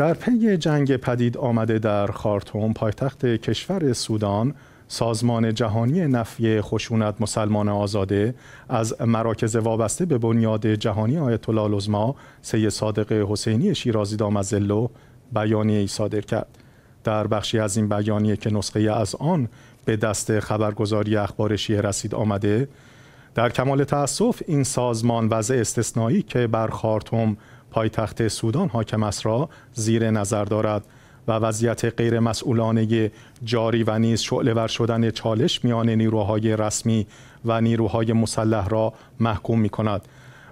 در پی جنگ پدید آمده در خارتوم پایتخت کشور سودان سازمان جهانی نفی خشونت مسلمان آزاده از مراکز وابسته به بنیاد جهانی آیت الله العظما سید صادق حسینی شیرازی دامزلو بیانیه ای صادر کرد. در بخشی از این بیانیه که نسخه از آن به دست خبرگزاری اخبار شیعه رسید آمده در کمال تأسف این سازمان وضع استثنایی که بر خارتوم پایتخت سودان حاکم است را زیر نظر دارد و وضعیت غیر مسئولانه جاری و نیز شعله ور شدن چالش میان نیروهای رسمی و نیروهای مسلح را محکوم می کند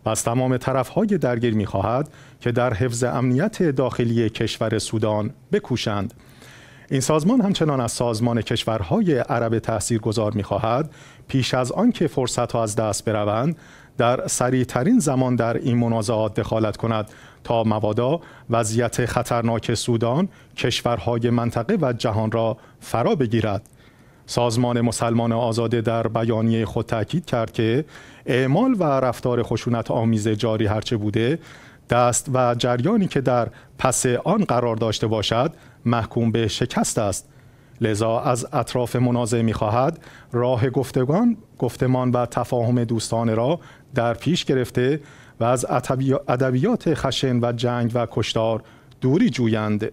و از تمام طرفهای درگیر می خواهد که در حفظ امنیت داخلی کشور سودان بکوشند. این سازمان همچنان از سازمان کشورهای عرب تحصیل گذار می خواهد پیش از آن که فرصت ها از دست بروند در سریعترین زمان در این منازعات دخالت کند تا مبادا وضعیت خطرناک سودان کشورهای منطقه و جهان را فرا بگیرد. سازمان مسلمان آزاده در بیانیه خود تاکید کرد که اعمال و رفتار خشونت آمیز جاری هرچه بوده دست و جریانی که در پس آن قرار داشته باشد محکوم به شکست است. لذا از اطراف منازع می‌خواهد راه گفتگان گفتمان و تفاهم دوستانه را در پیش گرفته و از ادبیات خشن و جنگ و کشتار دوری جویند.